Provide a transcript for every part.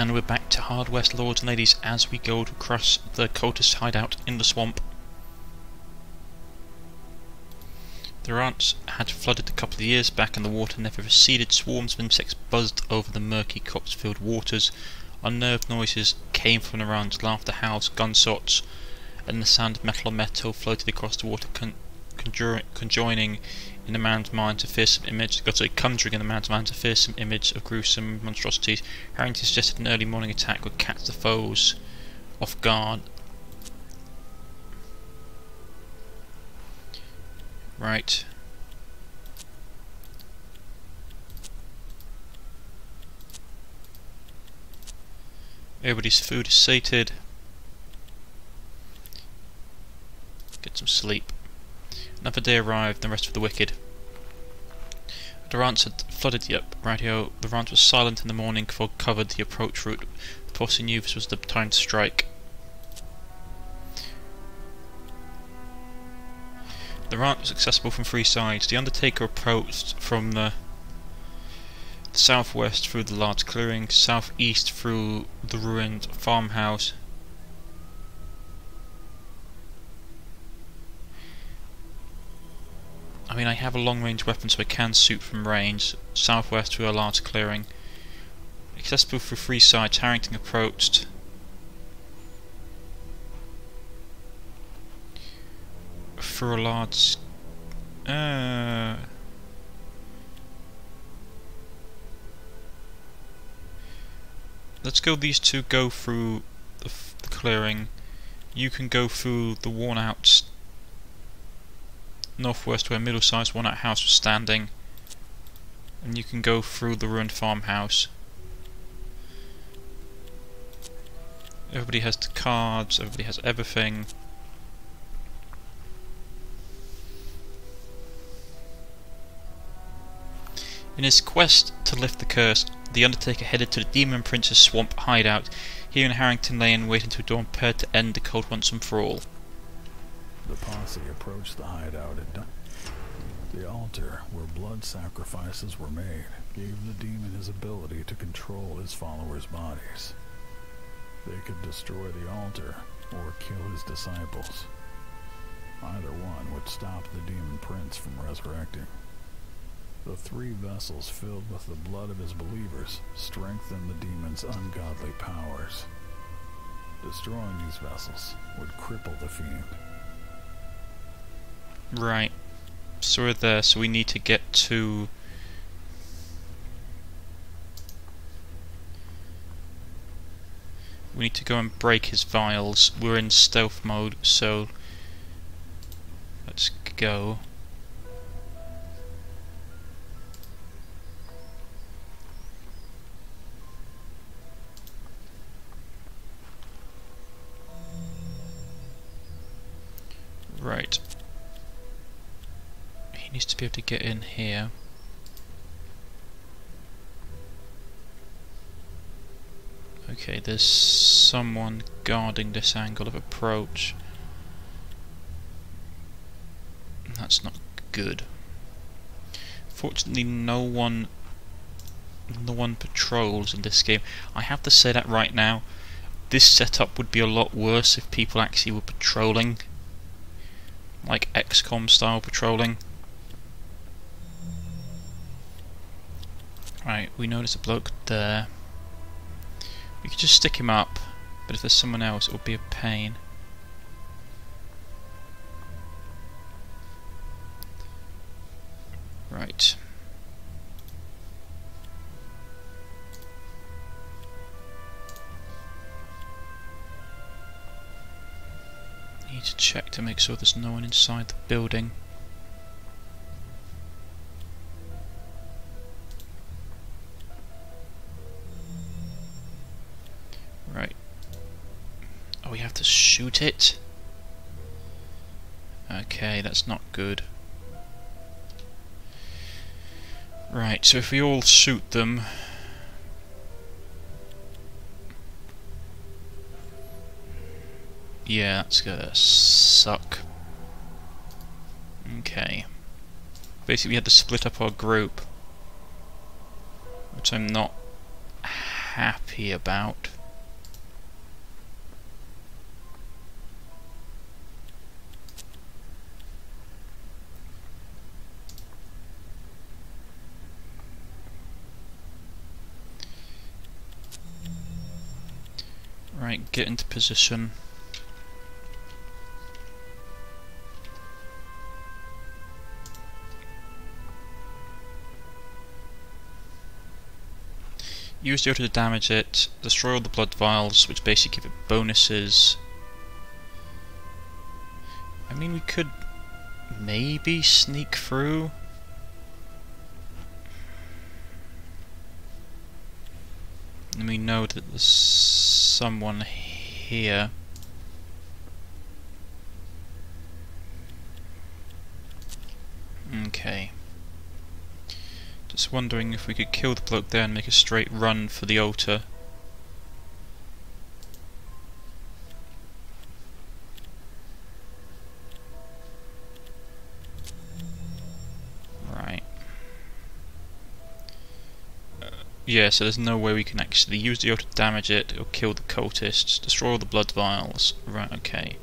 And we're back to Hard West, lords and ladies, as we go to cross the cultist hideout in the swamp. The rants had flooded a couple of years back and the water never receded. Swarms of insects buzzed over the murky copse-filled waters. Unnerved noises came from the rants, laughter, howls, gunshots, and the sound of metal on metal floated across the water, con conjoining in the man's mind a fearsome image, got a conjuring in the man's mind a fearsome image of gruesome monstrosities. Harrington suggested an early morning attack would catch the foes off guard. Right. Everybody's food is sated. Get some sleep. Another day arrived, the rest of the wicked. Rants had flooded the radio. The rant was silent in the morning, fog covered the approach route. Posse knew this was the time to strike. The rant was accessible from three sides. The Undertaker approached from the southwest through the large clearing, southeast through the ruined farmhouse, mean, I have a long-range weapon so I can shoot from range, southwest through a large clearing. Accessible through three sides, Harrington approached. Through a large... Uh, let's go these two go through the, the clearing. You can go through the worn out northwest where middle-sized one-out house was standing and you can go through the ruined farmhouse. Everybody has the cards, everybody has everything. In his quest to lift the curse, the Undertaker headed to the Demon Prince's swamp hideout. He and Harrington lay in wait until dawn prepared to end the cult once and for all. The posse approached the hideout at. The altar, where blood sacrifices were made, gave the demon his ability to control his followers' bodies. They could destroy the altar or kill his disciples. Either one would stop the demon prince from resurrecting. The three vessels filled with the blood of his believers strengthened the demon's ungodly powers. Destroying these vessels would cripple the fiend. Right. So we're there, so we need to get to... We need to go and break his vials. We're in stealth mode, so... Let's go. Be able to get in here. Okay, there's someone guarding this angle of approach. That's not good. Fortunately, no one no one patrols in this game. I have to say that right now. This setup would be a lot worse if people actually were patrolling. Like XCOM style patrolling. Right, we notice a bloke there. We could just stick him up, but if there's someone else it would be a pain. Right. Need to check to make sure there's no one inside the building. Shoot it. Okay, that's not good. Right, so if we all shoot them... Yeah, that's gonna suck. Okay. Basically we had to split up our group. Which I'm not happy about. Right, get into position. Use the auto to damage it, destroy all the blood vials, which basically give it bonuses. I mean, we could maybe sneak through. And we know that there's someone here. Okay. Just wondering if we could kill the bloke there and make a straight run for the altar. Yeah, so there's no way we can actually use the altar to damage it or kill the cultists, destroy all the blood vials. Right, okay.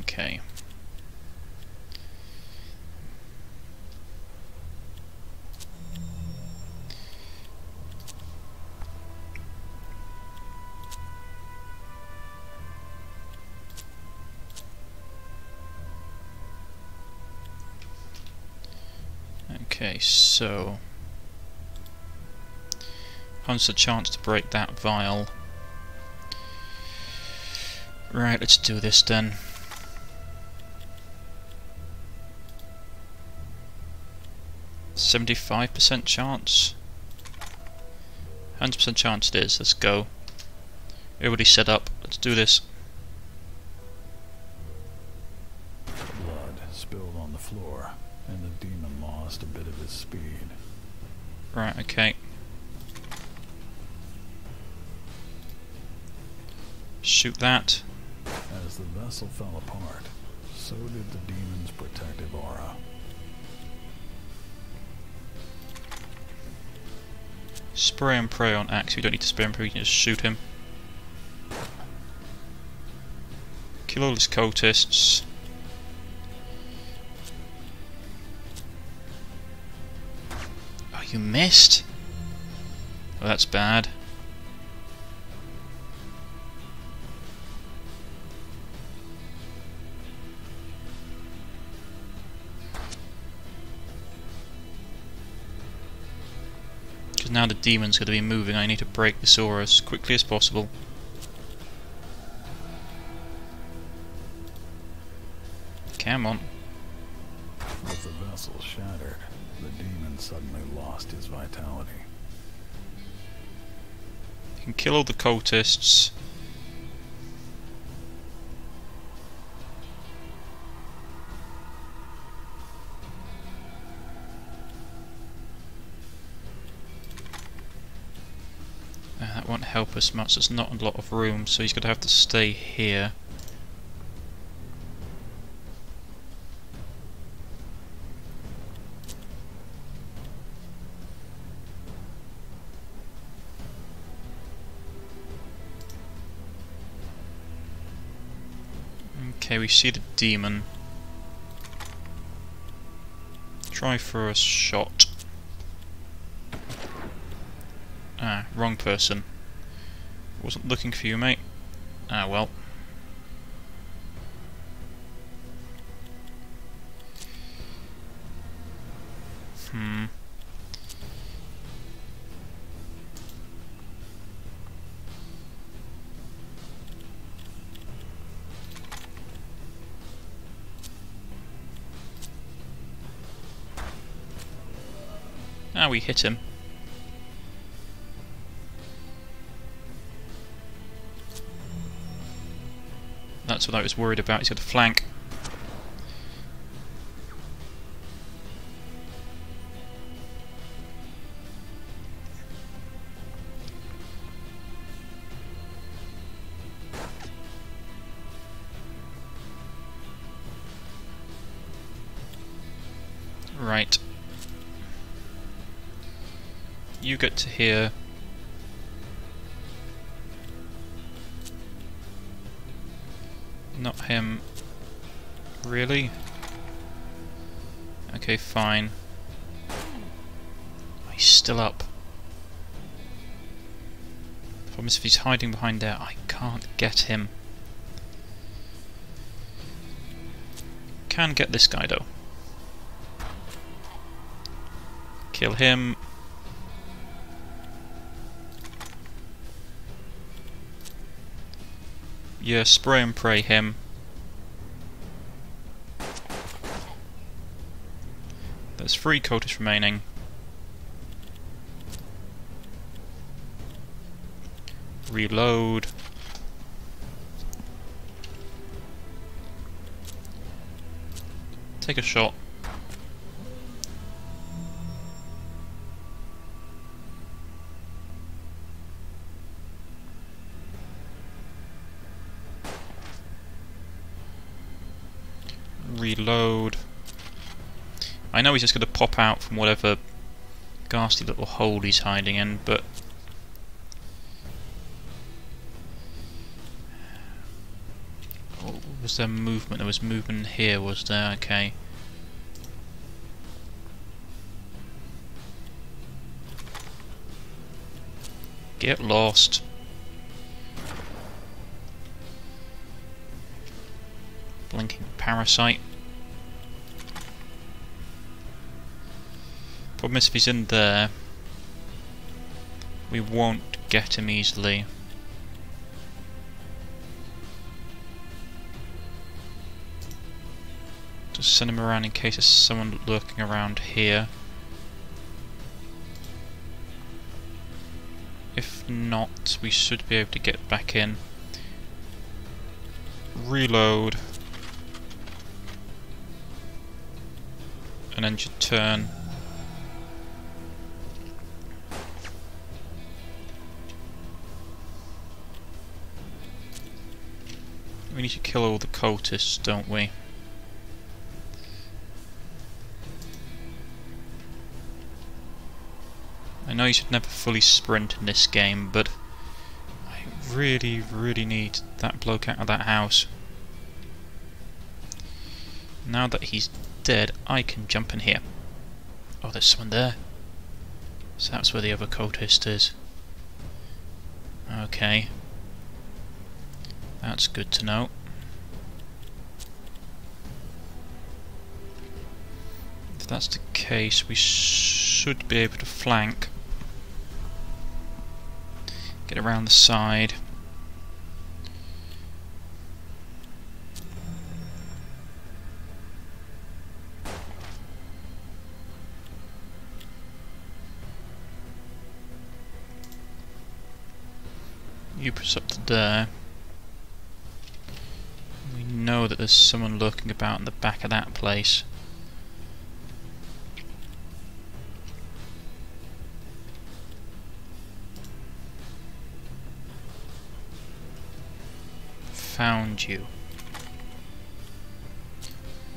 Okay. Okay, so Hunts a chance to break that vial. Right, let's do this then. Seventy-five percent chance. Hundred percent chance it is. Let's go. Everybody set up. Let's do this. That. As the vessel fell apart, so did the demon's protective aura. Spray and pray on Axe. We don't need to spray and pray. We can just shoot him. Kill all his cultists. Oh, you missed? Oh, that's bad. The demon's going to be moving, I need to break this aura as quickly as possible. Come on. With the vessel shattered, the demon suddenly lost his vitality. You can kill all the cultists. Help us much, there's not a lot of room, so he's going to have to stay here. Okay, we see the demon. Try for a shot. Ah, wrong person. Wasn't looking for you, mate. Ah, well. Hmm. Ah, we hit him. That's what I was worried about. He's got a flank. Right. You get to here. Really? Okay, fine. Oh, he's still up. Promise if he's hiding behind there, I can't get him. Can get this guy though. Kill him. Yeah, spray and pray him. There's three cultists remaining. Reload. Take a shot. Know he's just going to pop out from whatever ghastly little hole he's hiding in, but was there movement? There was movement here, was there? Okay. Get lost. Blinking parasite. Problem is if he's in there, we won't get him easily. Just send him around in case there's someone lurking around here. If not, we should be able to get back in. Reload. And then just turn. Need to kill all the cultists, don't we? I know you should never fully sprint in this game, but I really, really need that bloke out of that house. Now that he's dead, I can jump in here. Oh, there's someone there. So that's where the other cultist is. Okay. That's good to know. If that's the case, we should be able to flank. Get around the side. You push up to there. Know that there's someone lurking about in the back of that place. found you.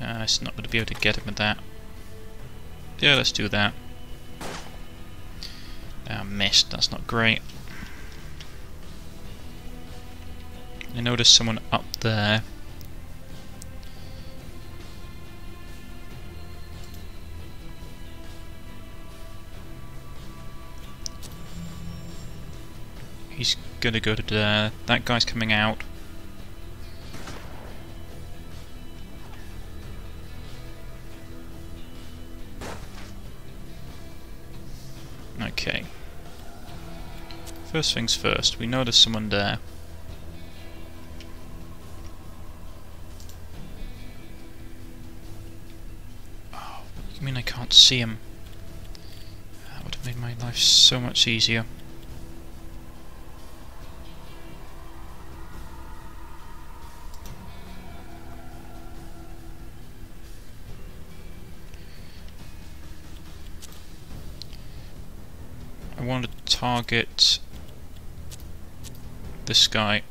Uh, it's not going to be able to get him with that. Yeah, let's do that. Uh, missed, that's not great. I noticed someone up there. He's gonna go to there. That guy's coming out. Okay. First things first, we there's someone there. Oh, you mean I can't see him? That would have made my life so much easier. Target this guy.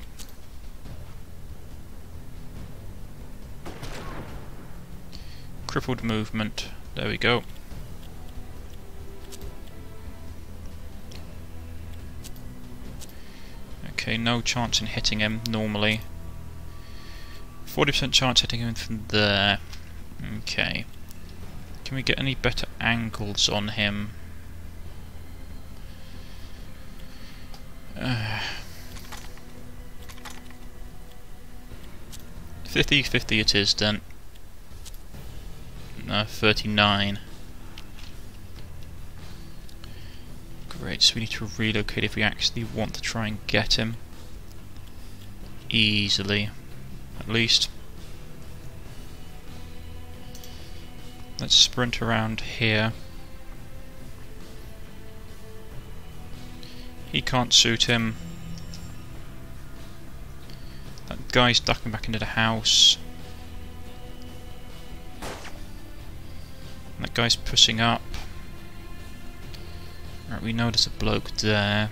Crippled movement. There we go. Okay, no chance in hitting him normally. 40% chance hitting him from there. Okay. Can we get any better angles on him? 50-50 it is then. No, 39. Great, so we need to relocate if we actually want to try and get him. Easily. At least. Let's sprint around here. He can't shoot him. That guy's ducking back into the house. That guy's pushing up. Right, we know there's a bloke there.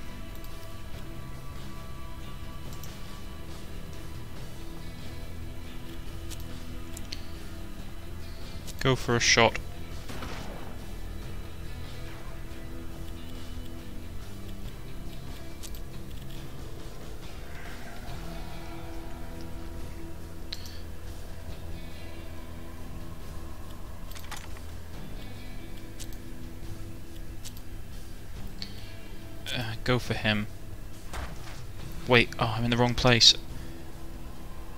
Go for a shot. Go for him. Wait, oh, I'm in the wrong place.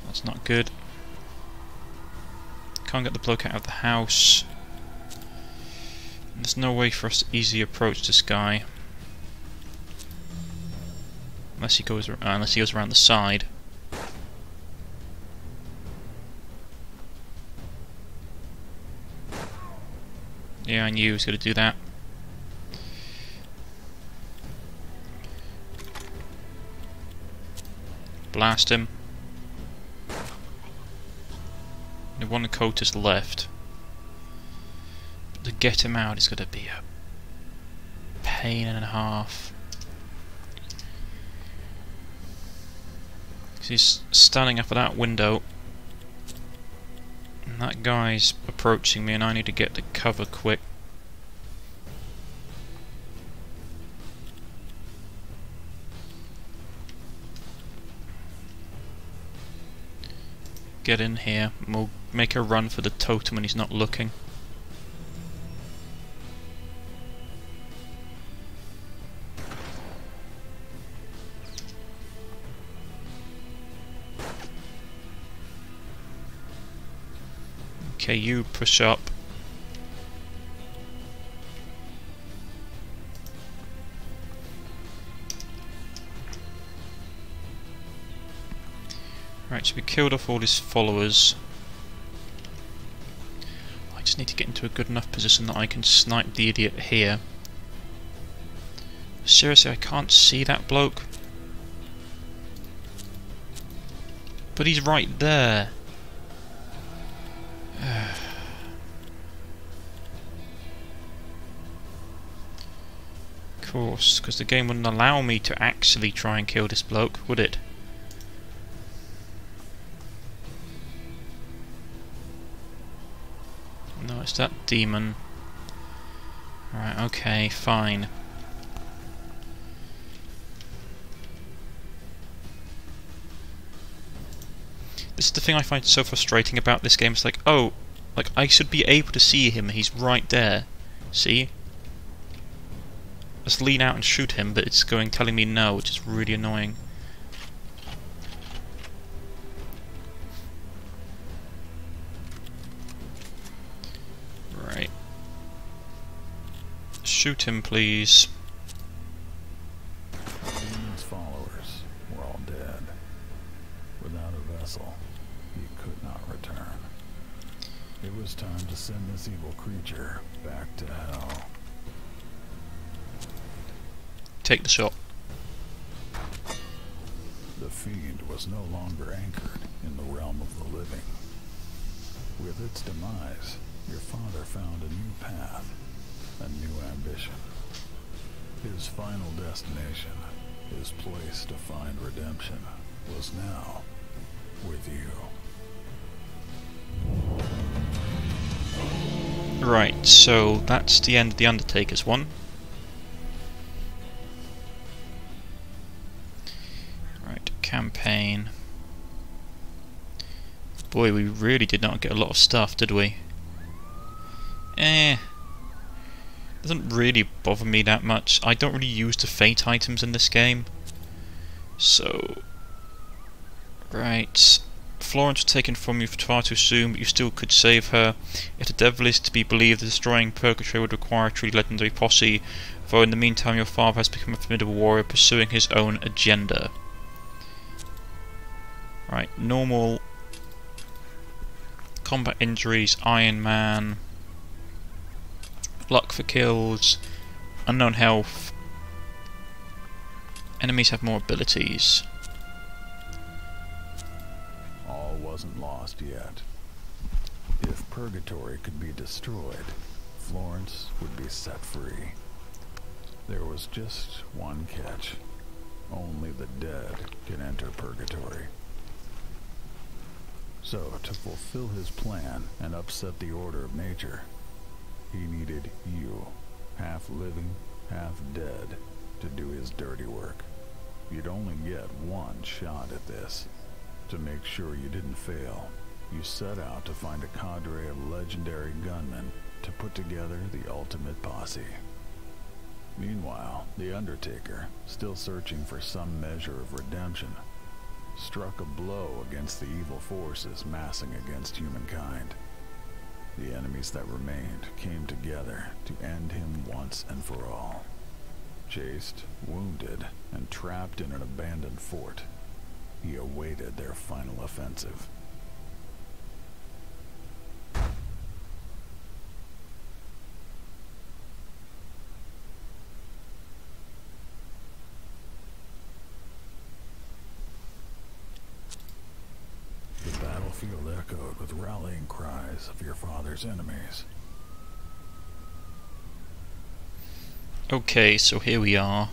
That's not good. Can't get the bloke out of the house. There's no way for us to easily approach this guy. Unless he goes, uh, unless he goes around the side. Yeah, I knew he was going to do that. Blast him. The one Kota's left. But to get him out is going to be a pain and a half. He's standing up at that window. And that guy's approaching me and I need to get to cover quick. Get in here and we'll make a run for the totem when he's not looking. Okay, you push up. So we killed off all his followers. I just need to get into a good enough position that I can snipe the idiot here. Seriously, I can't see that bloke. But he's right there. of course, because the game wouldn't allow me to actually try and kill this bloke, would it? That demon. Right, okay, fine. This is the thing I find so frustrating about this game. It's like, oh, like I should be able to see him. He's right there. See? Let's lean out and shoot him, but it's going telling me no, which is really annoying. Right. Shoot him, please. Demon's followers were all dead. Without a vessel, he could not return. It was time to send this evil creature back to hell. Take the shot. The fiend was no longer anchored in the realm of the living. With its demise, your father found a new path, a new ambition. His final destination, his place to find redemption, was now with you. Right, so that's the end of the Undertaker's one. Right, campaign. Boy, we really did not get a lot of stuff, did we? Eh. Doesn't really bother me that much. I don't really use the fate items in this game. So... Right. Florence was taken from you far too soon, but you still could save her. If the devil is to be believed, the destroying Purgatory would require a truly legendary posse, though in the meantime your father has become a formidable warrior pursuing his own agenda. Right, normal combat injuries, Iron Man, luck for kills, unknown health, enemies have more abilities. All wasn't lost yet. If Purgatory could be destroyed, Florence would be set free. There was just one catch. Only the dead can enter Purgatory. So, to fulfill his plan and upset the order of nature, he needed you, half living, half dead, to do his dirty work. You'd only get one shot at this. To make sure you didn't fail, you set out to find a cadre of legendary gunmen to put together the ultimate posse. Meanwhile, The Undertaker, still searching for some measure of redemption, struck a blow against the evil forces massing against humankind. The enemies that remained came together to end him once and for all. Chased, wounded, and trapped in an abandoned fort, he awaited their final offensive. Battlefield echoed with rallying cries of your father's enemies. Okay, so here we are.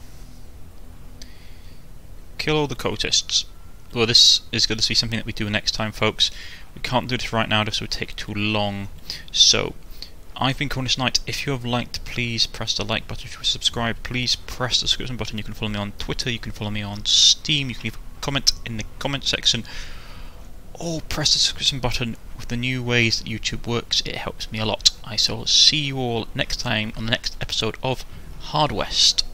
Kill all the cultists. Well, this is going to be something that we do next time, folks. We can't do this right now, this would take too long. So, I've been Cornish Knight. If you have liked, please press the like button. If you subscribe, please press the subscription button. You can follow me on Twitter, you can follow me on Steam, you can leave a comment in the comment section. Or press the subscription button with the new ways that YouTube works. It helps me a lot. I shall see you all next time on the next episode of Hard West.